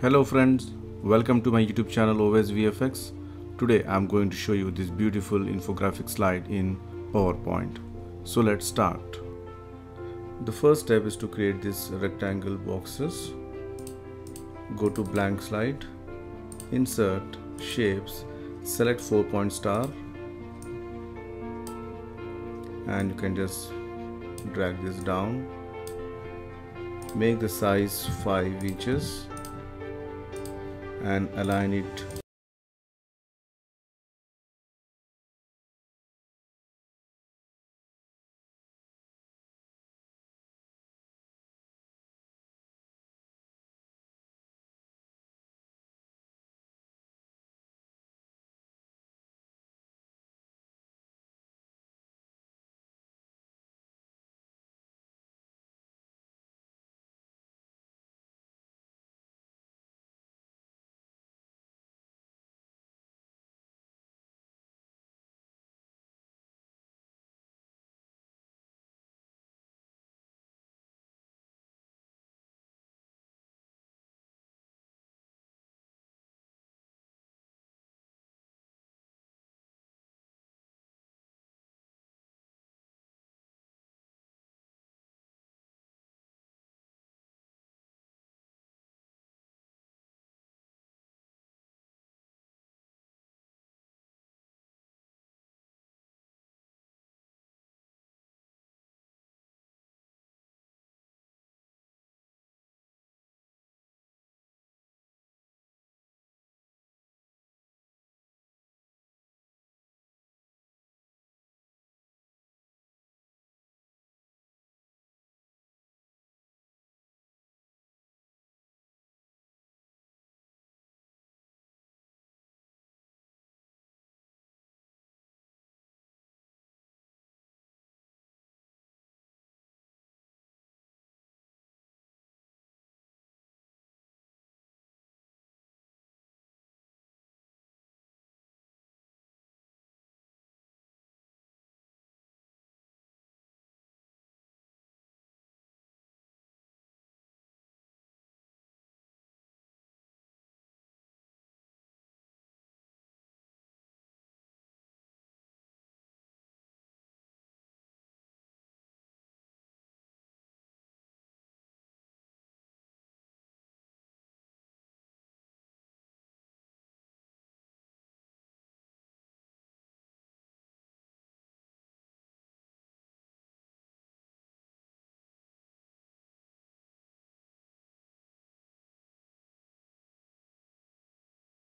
Hello friends, welcome to my YouTube channel OS VFX. Today I'm going to show you this beautiful infographic slide in PowerPoint. So let's start. The first step is to create these rectangle boxes. Go to blank slide, insert, shapes, select 4 point star and you can just drag this down make the size 5 inches and align it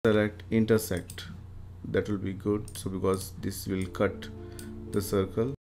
select intersect. That will be good. So because this will cut the circle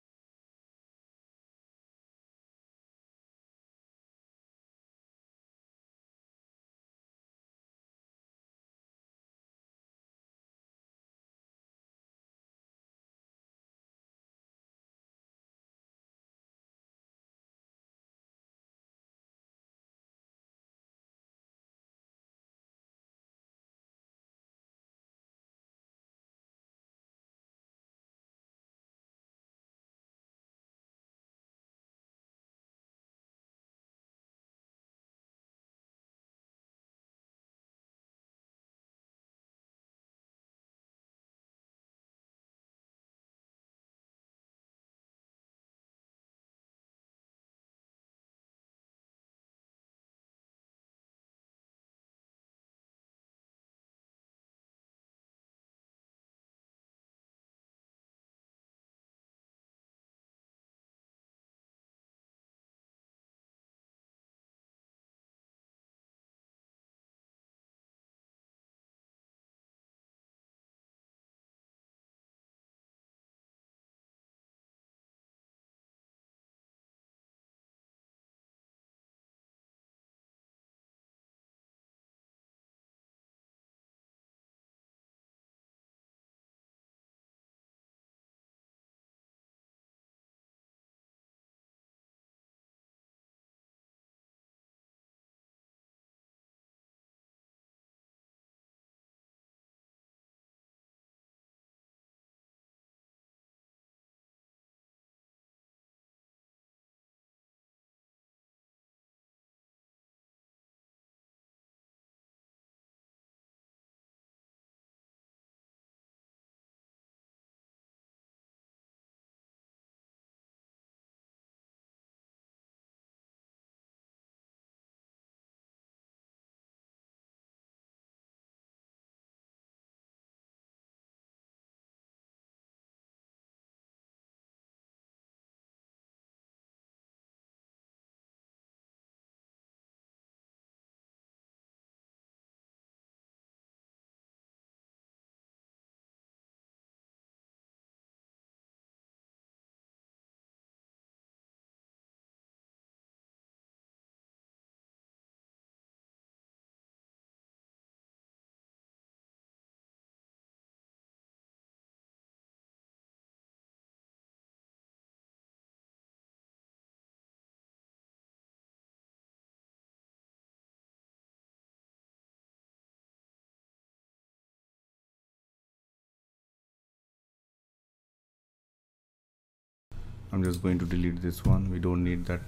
I'm just going to delete this one. We don't need that.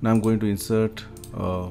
Now I'm going to insert uh,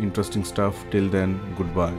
interesting stuff. Till then goodbye